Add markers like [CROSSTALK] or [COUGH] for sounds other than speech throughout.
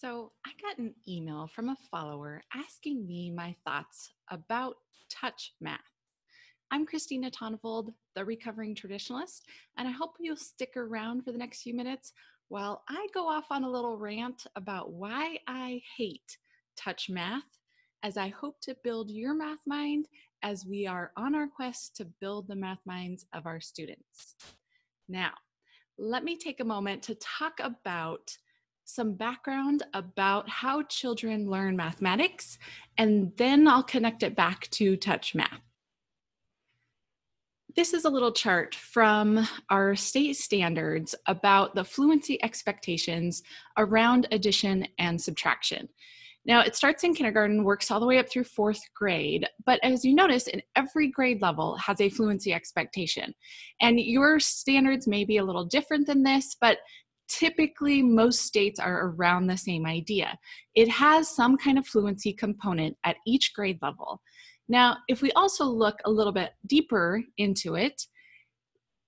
So, I got an email from a follower asking me my thoughts about touch math. I'm Christina Tondevold, the recovering traditionalist, and I hope you'll stick around for the next few minutes while I go off on a little rant about why I hate touch math as I hope to build your math mind as we are on our quest to build the math minds of our students. Now, let me take a moment to talk about some background about how children learn mathematics, and then I'll connect it back to touch math. This is a little chart from our state standards about the fluency expectations around addition and subtraction. Now, it starts in kindergarten, works all the way up through fourth grade, but as you notice, in every grade level has a fluency expectation. And your standards may be a little different than this, but typically most states are around the same idea. It has some kind of fluency component at each grade level. Now, if we also look a little bit deeper into it,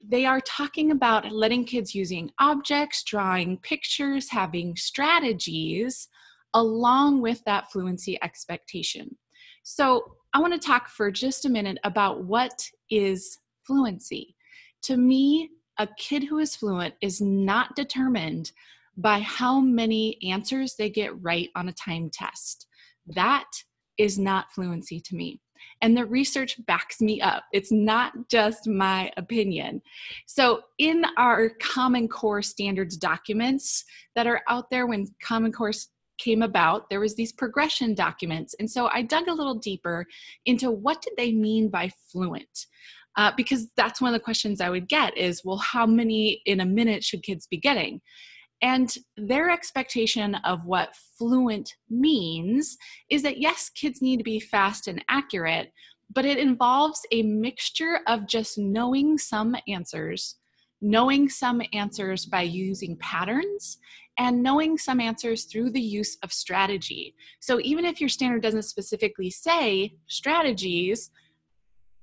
they are talking about letting kids using objects, drawing pictures, having strategies along with that fluency expectation. So, I want to talk for just a minute about what is fluency. To me, a kid who is fluent is not determined by how many answers they get right on a time test. That is not fluency to me. And the research backs me up. It's not just my opinion. So, in our Common Core standards documents that are out there when Common Core came about, there was these progression documents. And so I dug a little deeper into what did they mean by fluent? Uh, because that's one of the questions I would get is, well, how many in a minute should kids be getting? And their expectation of what fluent means is that yes, kids need to be fast and accurate, but it involves a mixture of just knowing some answers, knowing some answers by using patterns, and knowing some answers through the use of strategy. So even if your standard doesn't specifically say strategies,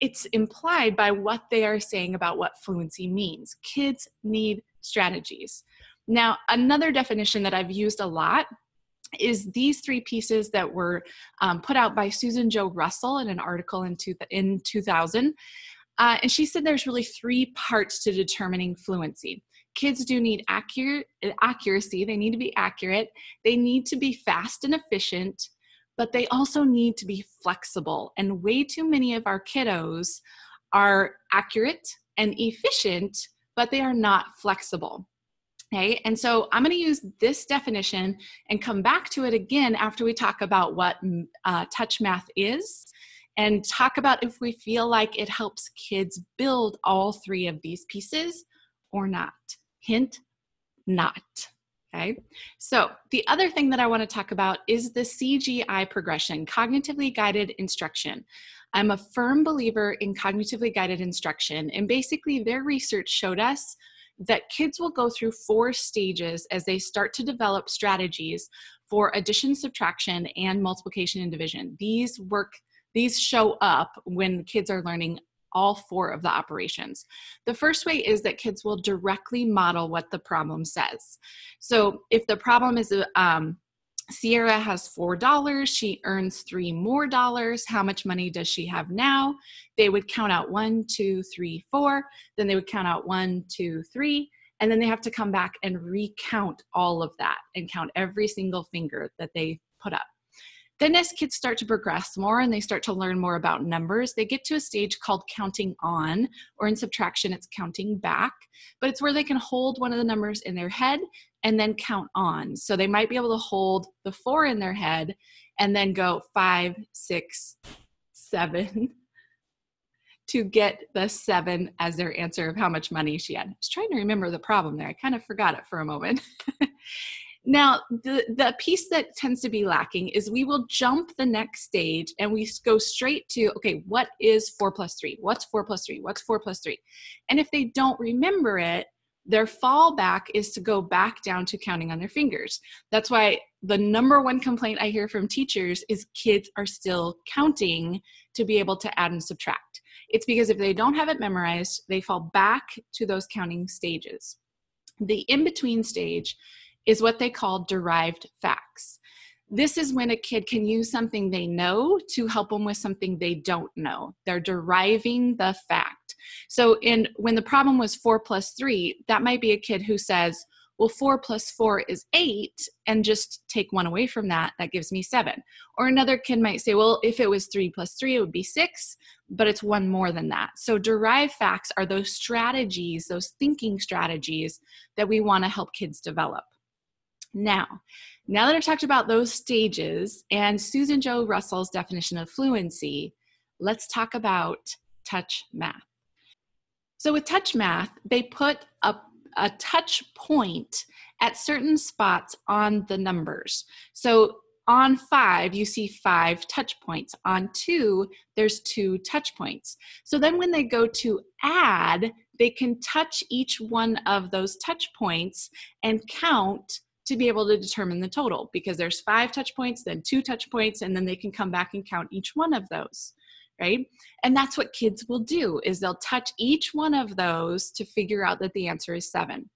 it's implied by what they are saying about what fluency means. Kids need strategies. Now, another definition that I've used a lot is these three pieces that were um, put out by Susan Jo Russell in an article in, two, in 2000. Uh, and she said there's really three parts to determining fluency. Kids do need accurate accuracy, they need to be accurate, they need to be fast and efficient, but they also need to be flexible. And way too many of our kiddos are accurate and efficient, but they are not flexible. Okay, and so I'm going to use this definition and come back to it again after we talk about what uh, touch math is and talk about if we feel like it helps kids build all three of these pieces or not. Hint, not. Okay, so the other thing that I want to talk about is the CGI progression, cognitively guided instruction. I'm a firm believer in cognitively guided instruction, and basically, their research showed us that kids will go through four stages as they start to develop strategies for addition, subtraction, and multiplication and division. These work, these show up when kids are learning all four of the operations. The first way is that kids will directly model what the problem says. So if the problem is um, Sierra has four dollars, she earns three more dollars. How much money does she have now? They would count out one, two, three, four. Then they would count out one, two, three. And then they have to come back and recount all of that and count every single finger that they put up. Then, as kids start to progress more and they start to learn more about numbers, they get to a stage called counting on, or in subtraction, it's counting back. But it's where they can hold one of the numbers in their head and then count on. So they might be able to hold the four in their head and then go five, six, seven [LAUGHS] to get the seven as their answer of how much money she had. I was trying to remember the problem there. I kind of forgot it for a moment. [LAUGHS] Now, the, the piece that tends to be lacking is we will jump the next stage and we go straight to, okay, what is four plus three? What's four plus three? What's four plus three? And if they don't remember it, their fallback is to go back down to counting on their fingers. That's why the number one complaint I hear from teachers is kids are still counting to be able to add and subtract. It's because if they don't have it memorized, they fall back to those counting stages. The in between stage is what they call derived facts. this is when a kid can use something they know to help them with something they don't know. They're deriving the fact. So, in when the problem was four plus three, that might be a kid who says, well, four plus four is eight, and just take one away from that, that gives me seven. Or another kid might say, well, if it was three plus three, it would be six, but it's one more than that. So, derived facts are those strategies, those thinking strategies that we want to help kids develop. Now, now that I've talked about those stages and Susan Jo Russell's definition of fluency, let's talk about touch math. So, with touch math, they put a, a touch point at certain spots on the numbers. So, on five, you see five touch points. On two, there's two touch points. So then when they go to add, they can touch each one of those touch points and count to be able to determine the total because there's five touch points, then two touch points, and then they can come back and count each one of those right and that's what kids will do is they'll touch each one of those to figure out that the answer is seven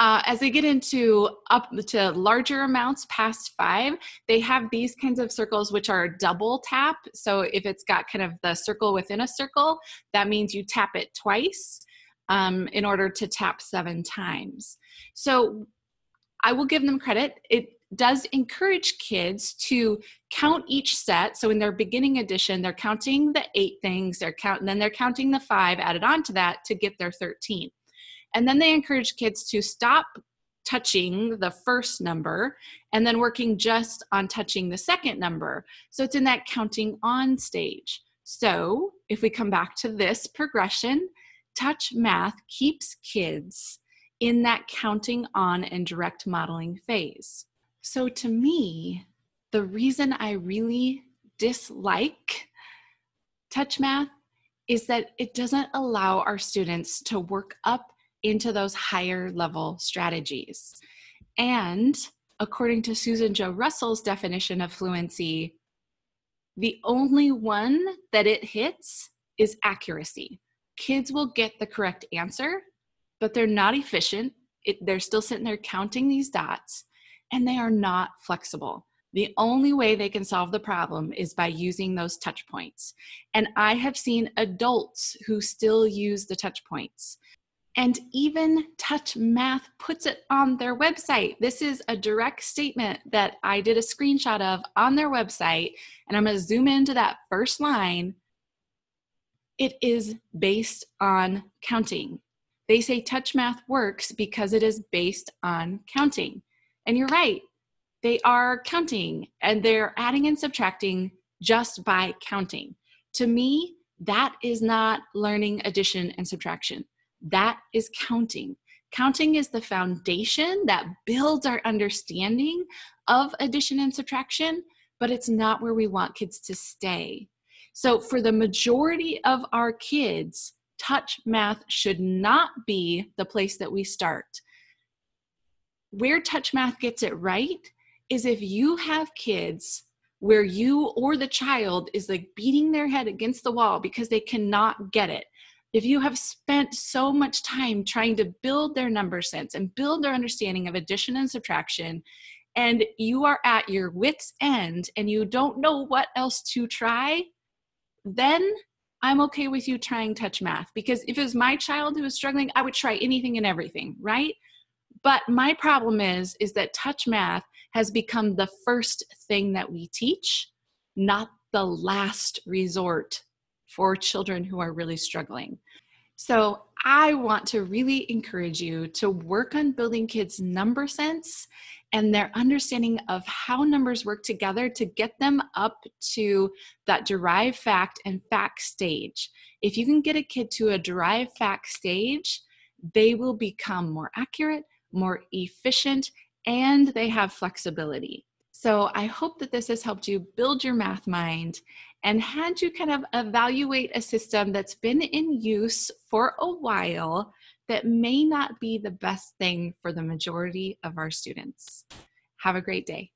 uh, as they get into up to larger amounts past five, they have these kinds of circles which are double tap. So if it's got kind of the circle within a circle, that means you tap it twice um, in order to tap seven times. So I will give them credit. It does encourage kids to count each set. So in their beginning edition, they're counting the eight things, they're counting, and then they're counting the five added on to that to get their 13. And then they encourage kids to stop touching the first number and then working just on touching the second number. So it's in that counting on stage. So if we come back to this progression, touch math keeps kids in that counting on and direct modeling phase. So, to me, the reason I really dislike touch math is that it doesn't allow our students to work up into those higher level strategies. And according to Susan Jo Russell's definition of fluency, the only one that it hits is accuracy. Kids will get the correct answer but they're not efficient. It, they're still sitting there counting these dots and they are not flexible. The only way they can solve the problem is by using those touch points. And I have seen adults who still use the touch points. And even Touch Math puts it on their website. This is a direct statement that I did a screenshot of on their website. And I'm going to zoom into that first line. It is based on counting. They say touch math works because it is based on counting. And you're right, they are counting and they're adding and subtracting just by counting. To me, that is not learning addition and subtraction. That is counting. Counting is the foundation that builds our understanding of addition and subtraction, but it's not where we want kids to stay. So, for the majority of our kids, touch math should not be the place that we start. Where touch math gets it right is if you have kids where you or the child is like beating their head against the wall because they cannot get it. If you have spent so much time trying to build their number sense and build their understanding of addition and subtraction, and you are at your wits' end and you don't know what else to try, then I'm okay with you trying touch math because if it was my child who was struggling, I would try anything and everything, right? But my problem is is that touch math has become the first thing that we teach, not the last resort for children who are really struggling. So, I want to really encourage you to work on building kids' number sense and their understanding of how numbers work together to get them up to that derived fact and fact stage. If you can get a kid to a derived fact stage, they will become more accurate, more efficient, and they have flexibility. So I hope that this has helped you build your math mind and had you kind of evaluate a system that's been in use for a while that may not be the best thing for the majority of our students. Have a great day.